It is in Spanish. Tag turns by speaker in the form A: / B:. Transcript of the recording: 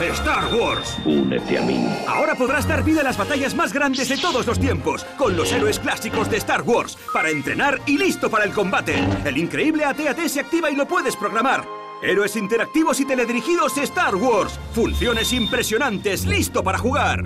A: Star Wars.
B: Únete a mí.
A: Ahora podrás dar vida a las batallas más grandes de todos los tiempos, con los héroes clásicos de Star Wars, para entrenar y listo para el combate. El increíble AT-AT se activa y lo puedes programar. Héroes interactivos y teledirigidos Star Wars. Funciones impresionantes, listo para jugar.